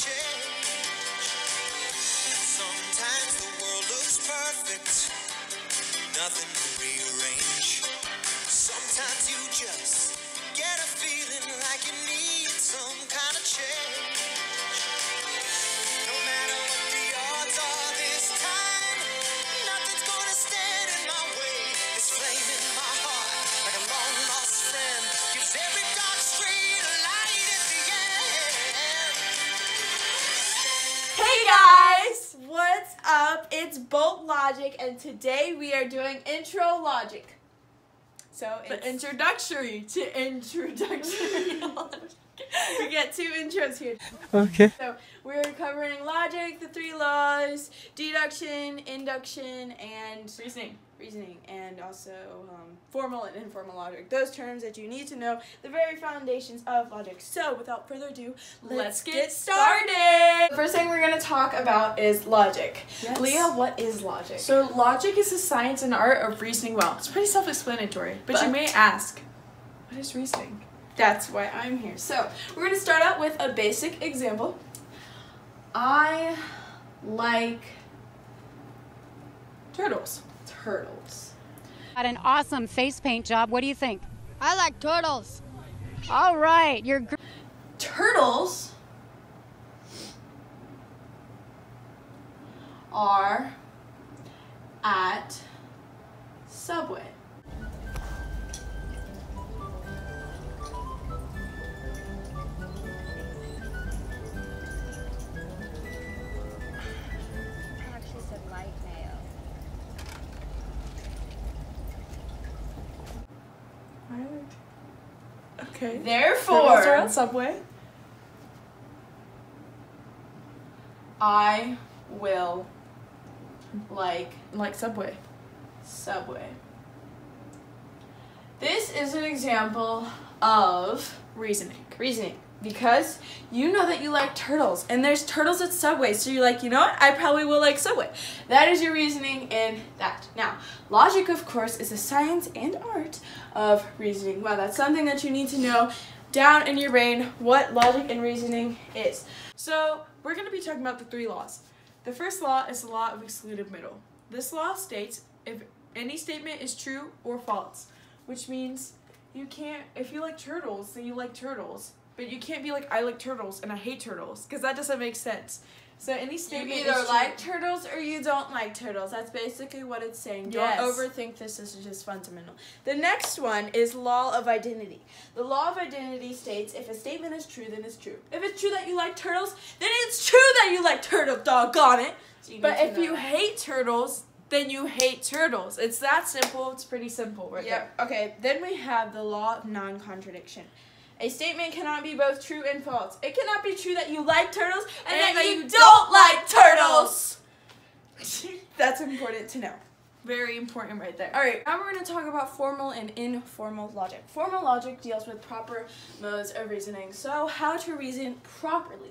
change. Sometimes the world looks perfect, nothing to rearrange. Sometimes you just get a feeling like you need. Guys, what's up? It's Bolt Logic, and today we are doing intro logic. So But it's introductory to introductory. we get two intros here. Okay. So we're covering logic, the three laws, deduction, induction, and Reasoning. reasoning, and also um, formal and informal logic. Those terms that you need to know, the very foundations of logic. So without further ado, Let's get started. The first thing we're gonna talk about is logic. Yes. Leah, what is logic? So logic is the science and art of reasoning well. It's pretty self-explanatory, but, you may ask, what is reasoning? That's why I'm here. So, we're going to start out with a basic example. I like Turtles. turtles. Got an awesome face paint job. What do you think? I like turtles. All right, you're gr- Turtles are at Subway. I actually said light mayo. Okay. Turtles are Therefore, on Subway. I will like Like Subway. Subway. This is an example of Reasoning. reasoning because you know that you like turtles and there's turtles at Subway, so you're like, you know what? I probably will like Subway. That is your reasoning in that. Now, logic, of course, is the science and art of reasoning. Well, that's something that you need to know down in your brain what logic and reasoning is. So we're going to be talking about the three laws. The first law is the law of excluded middle. This law states if any statement is true or false, which means you can't, if you like turtles, then you like turtles. But you can't be like, I like turtles and I hate turtles, because that doesn't make sense. So any statement You either like turtles or you don't like turtles. That's basically what it's saying. Yes. Don't overthink this. This is just fundamental. The next one is law of identity. The law of identity states if a statement is true, then it's true. If it's true that you like turtles, then it's true that you like turtles. Doggone it. So But if know you hate turtles, then you hate turtles. It's that simple. It's pretty simple right Yep. Okay. Then we have the law of non-contradiction. A statement cannot be both true and false. It cannot be true that you like turtles and, And that that you you don't like turtles. That's important to know. Very important right there. All right, now we're going to talk about formal and informal logic. Formal logic deals with proper modes of reasoning. So, how to reason properly.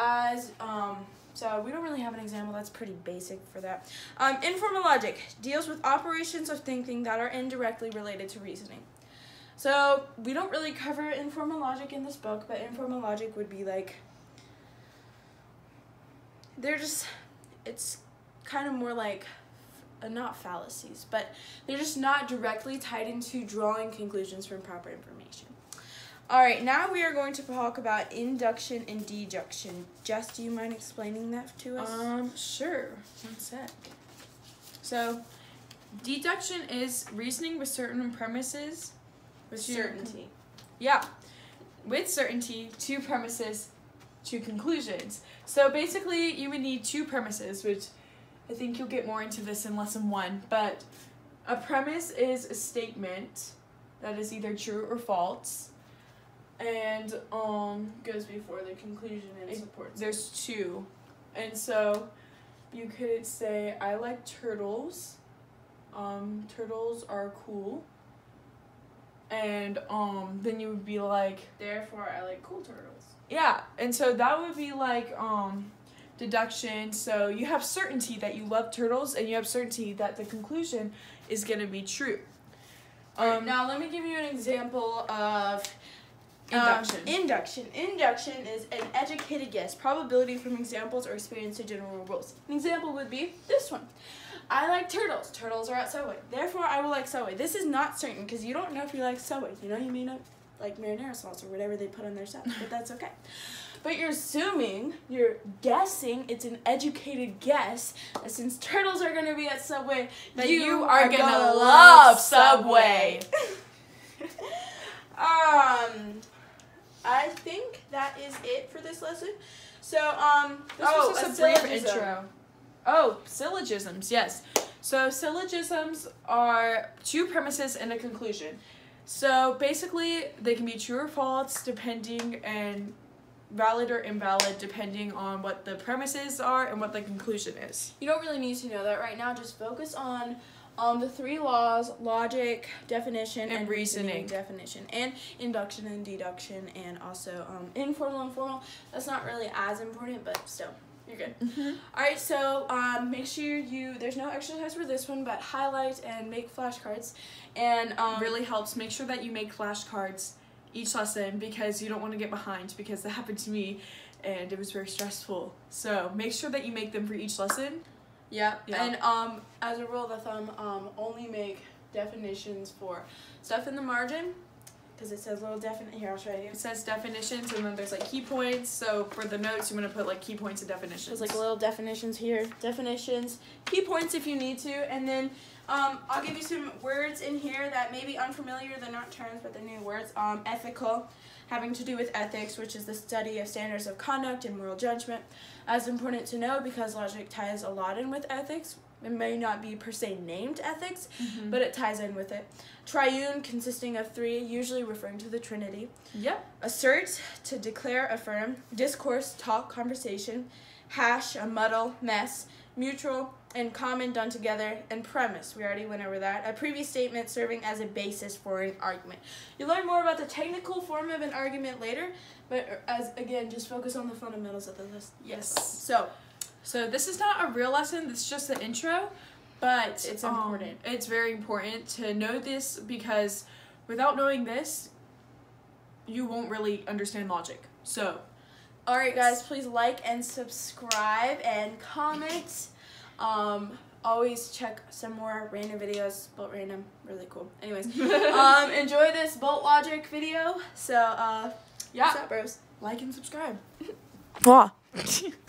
As um, so we don't really have an example. That's pretty basic for that. Um, informal logic deals with operations of thinking that are indirectly related to reasoning. So we don't really cover informal logic in this book, but informal logic would be like they're just it's kind of more like uh, not fallacies, but they're just not directly tied into drawing conclusions from proper information. All right, now we are going to talk about induction and deduction. Jess, do you mind explaining that to us? Um, sure. One sec. So, deduction is reasoning with certain premises. With certainty. Yeah. With certainty, two premises, two conclusions. So basically, you would need two premises, which I think you'll get more into this in lesson one. But a premise is a statement that is either true or false, and um Goes before the conclusion and It- supports. there's two, and so you could say I like turtles. Um, turtles are cool. And um, then you would be like, Therefore, I like cool turtles. yeah, and so that would be like um, deduction. So you have certainty that you love turtles, and you have certainty that the conclusion is gonna be true. Um, now, let me give you an example of um, Induction. induction. Induction is an educated guess, probability from examples or experience to general rules. An example would be this one. I like turtles. Turtles are at Subway. Therefore, I will like Subway. This is not certain because you don't know if you like Subway. You know, you may not like marinara sauce or whatever they put on their stuff, but that's okay. But you're assuming, you're guessing, it's an educated guess that since turtles are gonna be at Subway, That you are gonna love Subway. um, I think that is it for this lesson. So, um, This oh, was a a brief syllogism. intro. Oh, syllogisms, yes. So syllogisms are two premises and a conclusion. So basically, they can be true or false depending and valid or invalid depending on what the premises are and what the conclusion is. You don't really need to know that right now. Just focus on um, the three laws: logic, definition, And reasoning. definition, and induction and deduction, and also um, informal and formal. That's not really as important, but still, you're good. All right, so um, make sure you. There's no exercise for this one, but highlight and make flashcards, and um, really helps. Make sure that you make flashcards each lesson because you don't want to get behind because that happened to me and it was very stressful. So make sure that you make them for each lesson. Yeah. Yeah. And um, as a rule of thumb, um, only make definitions for stuff in the margin, because it says little definite. Here, I'll show you. It says definitions and then there's like key points. So for the notes, you want to put like key points and definitions. There's like little definitions here, definitions, key points if you need to, and then um, I'll give you some words in here that may be unfamiliar. They're not terms, but they're new words. Um, ethical, having to do with ethics, which is the study of standards of conduct and moral judgment. As important to know because logic ties a lot in with ethics. It may not be per se named ethics, Mhm. but it ties in with it. Triune, consisting of three, usually referring to the Trinity. Yep. Assert, to declare, affirm. Discourse, talk, conversation. Hash, a muddle, mess. Mutual and common done together. And premise, we already went over that. A previous statement serving as a basis for an argument. You learn more about the technical form of an argument later, but as again, just focus on the fundamentals of the list. Yes. So, So this is not a real lesson. This is just the intro, but It's um, important. it's very important to know this because without knowing this, you won't really understand logic. So all right, guys, please like and subscribe and comment. Um, always check some more random videos. Bolt random, really cool. Anyways, um, enjoy this bolt logic video. So, uh, yeah, what's up, bros? like and subscribe. Mwah.